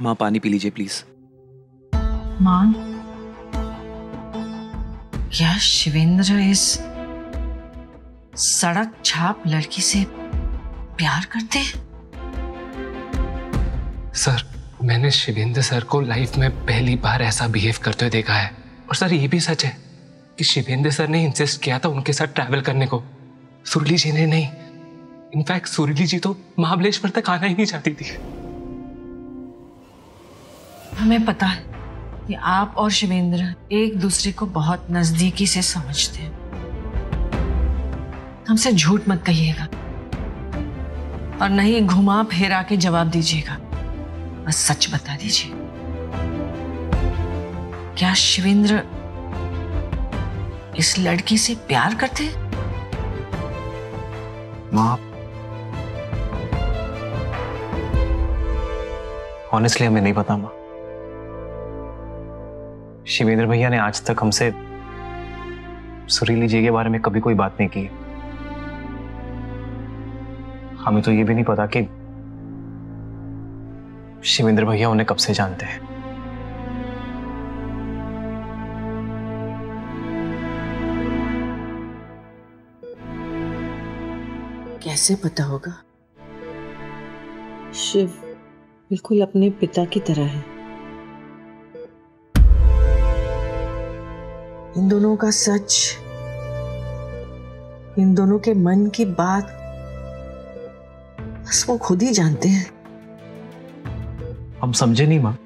माँ पानी पी लीजिए प्लीज़ माँ? क्या शिवेंद्र इस सड़क छाप लड़की से प्यार करते हैं। सर मैंने शिवेंद्र सर को लाइफ में पहली बार ऐसा बिहेव करते हुए देखा है। और सर ये भी सच है कि शिवेंद्र सर ने इंसिस्ट किया था उनके साथ ट्रैवल करने को। सुरली जी ने नहीं। इनफैक्ट सुरली जी तो महाबलेश्वर तक आना ही नहीं चाहती थी। हमें पता है कि आप और शिवेंद्र एक दूसरे को बहुत नजदीकी से समझते हैं। हमसे झूठ मत कहिएगा और नहीं घुमा फेरा के जवाब दीजिएगा। बस सच बता दीजिए। क्या शिवेंद्र इस लड़की से प्यार करते हैं? हमें नहीं पता, माँ। शिवेंद्र भैया ने आज तक हमसे सुरीली जी के बारे में कभी कोई बात नहीं की। हमें तो ये भी नहीं पता कि शिवेंद्र भैया उन्हें कब से जानते हैं। कैसे पता होगा? शिव बिल्कुल अपने पिता की तरह है। इन दोनों का सच, इन दोनों के मन की बात, बस वो खुद ही जानते हैं। हम समझे नहीं, माँ।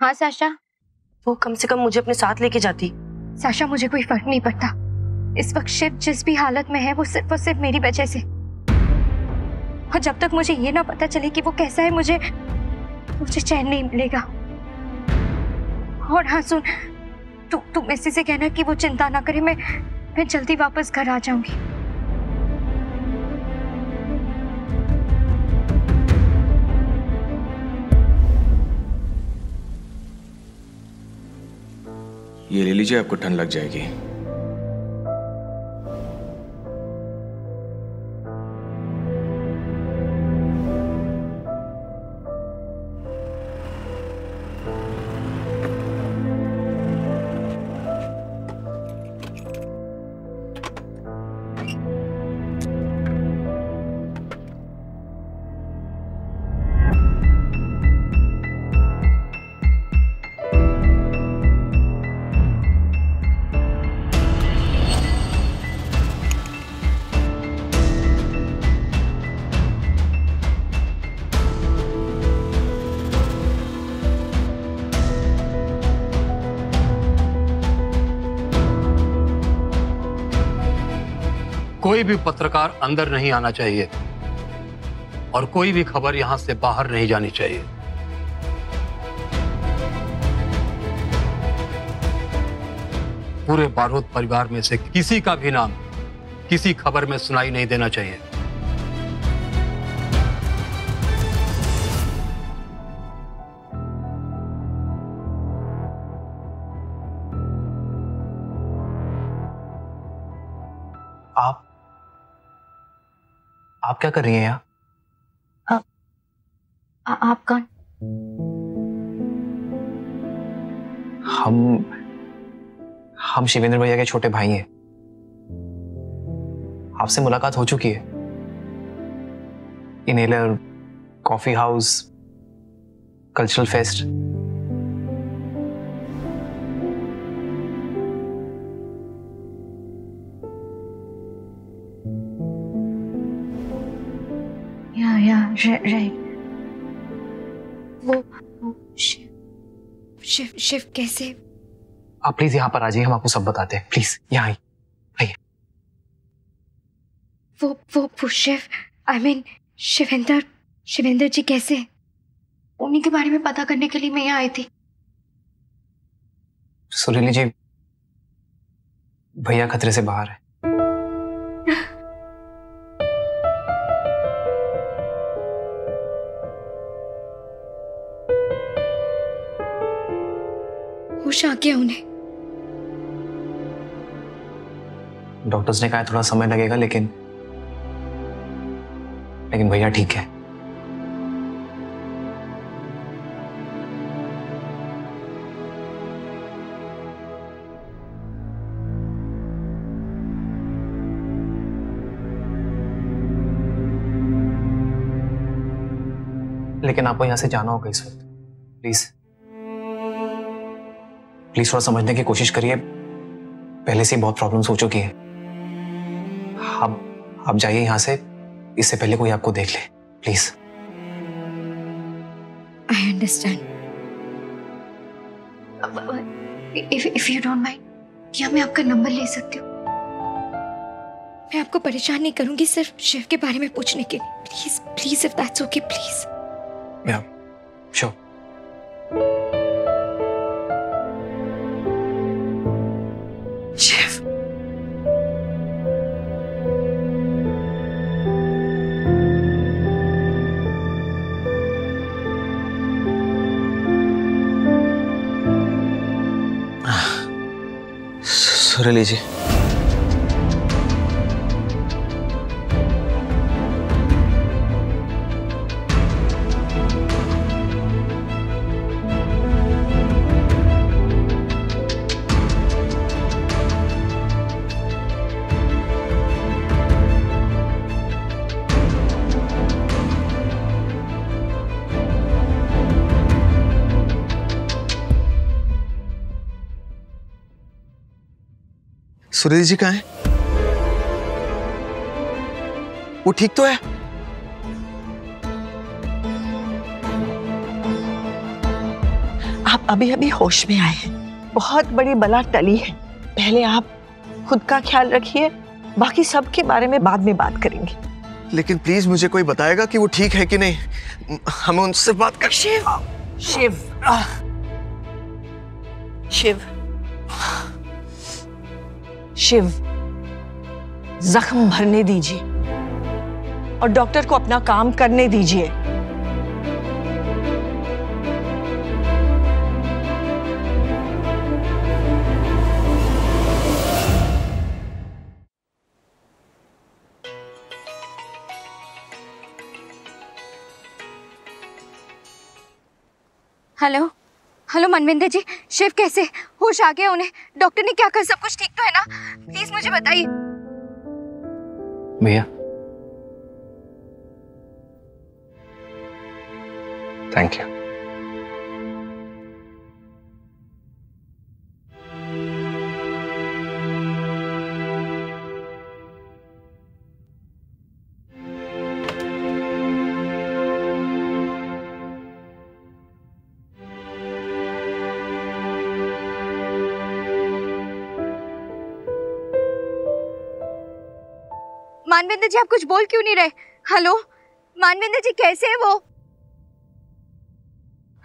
हाँ साशा। वो कम से कम मुझे अपने साथ लेके जाती। साशा मुझे कोई फ़र्क नहीं पड़ता। इस वक्त शिव जिस भी हालत में है वो सिर्फ़ और सिर्फ़ मेरी वजह से। और जब तक मुझे ये ना पता चले कि वो कैसा है मुझे मुझे चैन नहीं मिलेगा। और हाँ सुन तू तू मेसी से कहना कि वो चिंता ना करे मैं मैं जल्दी वापस घर आ जाऊँगी। ये ले लीजिए आपको ठंड लग जाएगी। कोई भी पत्रकार अंदर नहीं आना चाहिए और कोई भी खबर यहाँ से बाहर नहीं जानी चाहिए। पूरे बारोद परिवार में से किसी का भी नाम किसी खबर में सुनाई नहीं देना चाहिए। आप क्या कर रही हैं यहाँ? आ, आप कौन? हम हम शिवेंद्र भैया के छोटे भाई हैं। आपसे मुलाकात हो चुकी है। Inhaler coffee house cultural fest right वो वो शिव शिव शिव कैसे? आप प्लीज़ यहाँ पर आ जाइए हम आपको सब बताते हैं। प्लीज़ यहाँ आइए वो वो वो शिव आई मीन शिवेंद्र शिवेंद्र जी कैसे? हैं? उन्हीं के बारे में पता करने के लिए मैं यहाँ आई थी। सुरीली जी भैया खतरे से बाहर है। गया उन्हें। डॉक्टर्स ने कहा थोड़ा समय लगेगा, लेकिन लेकिन भैया ठीक है। लेकिन आपको यहाँ से जाना होगा इस वक्त। प्लीज़। प्लीज़ थोड़ा समझने की कोशिश करिए। पहले से ही बहुत प्रॉब्लम्स हो चुकी है। आप आप जाइए यहाँ से। इससे पहले कोई आपको देख ले। Please I understand if if you don't mind क्या मैं आपका नंबर ले सकती हूँ? मैं आपको परेशान नहीं करूँगी सिर्फ़ शिव के बारे में पूछने के लिए। Please please if that's okay please ma'am sure Sureli ji Sureli ji कहाँ है? वो ठीक तो है? आप अभी अभी होश में आए हैं। बहुत बड़ी बला टली है। पहले आप खुद का ख्याल रखिए बाकी सब के बारे में बाद में बात करेंगे। लेकिन प्लीज़ मुझे कोई बताएगा कि वो ठीक है कि नहीं? हमें उनसे बात कर शिव! शिव! शिव! शिव, जख्म भरने दीजिए और डॉक्टर को अपना काम करने दीजिए। हेलो हेलो मनविंदर जी, शिव कैसे? होश आ गया उन्हें। डॉक्टर ने क्या कर सब कुछ ठीक तो है ना? प्लीज़ मुझे बताइए। भैया। थैंक यू मानविंदर जी, आप कुछ बोल क्यों नहीं रहे? हेलो? मानविंदर जी, कैसे हैं वो?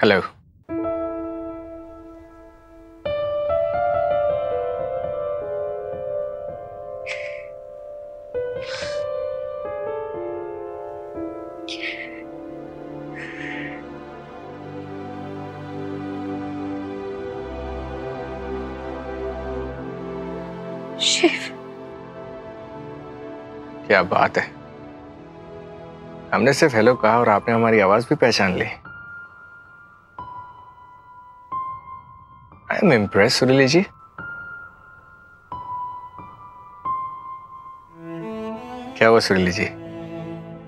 हेलो। क्या बात है। हमने सिर्फ़ हेलो कहा और आपने हमारी आवाज़ भी पहचान ली। आई एम इम्प्रेस सुरेली जी। क्या हुआ सुरेली जी?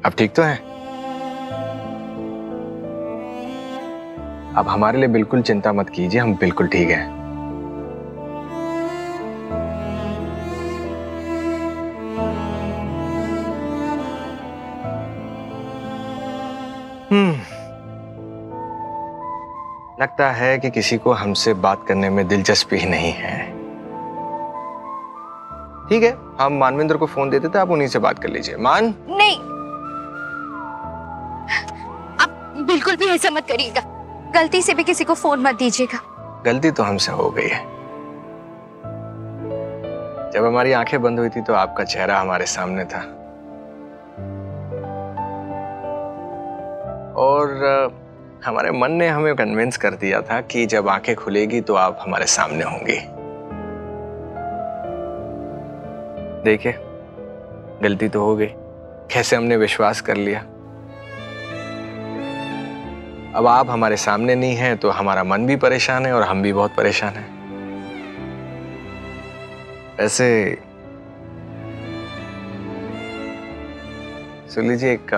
आप ठीक तो हैं? आप हमारे लिए बिल्कुल चिंता मत कीजिए, हम बिल्कुल ठीक हैं। लगता है कि किसी को हमसे बात करने में दिलचस्पी ही नहीं है। ठीक है हम मानविंदर को फ़ोन देते थे आप उन्हीं से बात कर लीजिए। मान? नहीं। आप बिल्कुल भी ऐसा मत करिएगा। गलती से भी किसी को फ़ोन मत दीजिएगा। गलती तो हमसे हो गई है। जब हमारी आँखें बंद हुई थी तो आपका चेहरा हमारे सामने था। और हमारे मन ने हमें कन्विंस कर दिया था कि जब आँखें खुलेगी तो आप हमारे सामने होंगी। देखिए, गलती तो हो गई। कैसे हमने विश्वास कर लिया? अब आप हमारे सामने नहीं हैं तो हमारा मन भी परेशान है और हम भी बहुत परेशान हैं। ऐसे सुन लीजिए एक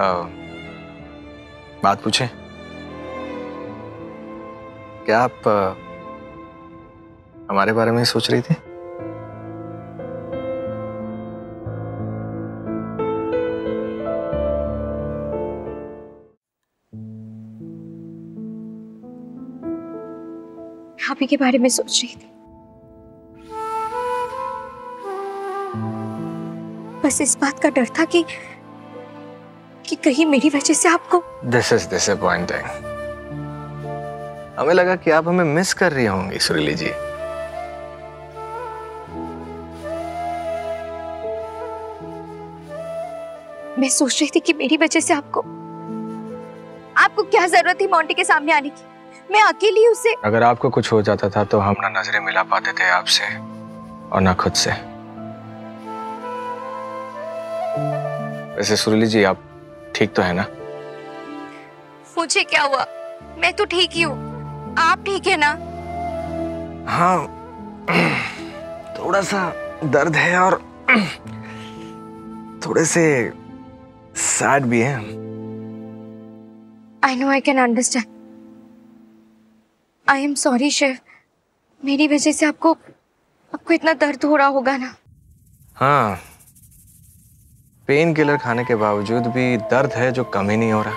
बात पूछे। क्या आप हमारे बारे में सोच रही थी? भाभी के बारे में सोच रही थी। बस इस बात का डर था कि कि कहीं मेरी वजह से आपको? दिस इज़ डिसअपॉइंटिंग हमें लगा कि आप हमें मिस कर रही होंगी सुरीली जी। मैं सोच रही थी कि मेरी वजह से आपको आपको क्या ज़रूरत थी मोंटी के सामने आने की? मैं अकेली उसे अगर आपको कुछ हो जाता था तो हम ना नज़रें मिला पाते थे आपसे और ना खुद से। वैसे सुरीली जी आप ठीक तो है ना? मुझे क्या हुआ? मैं तो ठीक ही हूँ। आप ठीक है ना? हाँ। थोड़ा सा दर्द है और थोड़े से सैड भी है। I know I can understand I am sorry chef मेरी वजह से आपको आपको इतना दर्द हो रहा होगा ना? हाँ। पेन किलर खाने के बावजूद भी दर्द है जो कम ही नहीं हो रहा।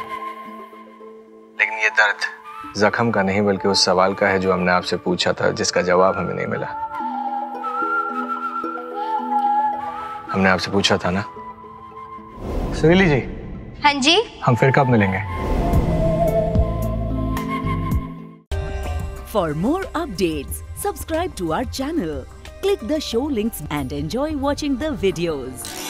लेकिन ये दर्द जख्म का नहीं बल्कि उस सवाल का है जो हमने आपसे पूछा था जिसका जवाब हमें नहीं मिला। हमने आपसे पूछा था ना? सुनीली जी। हाँ जी। हम फिर कब मिलेंगे? For more updates, subscribe to our channel, click the show links and enjoy watching the videos.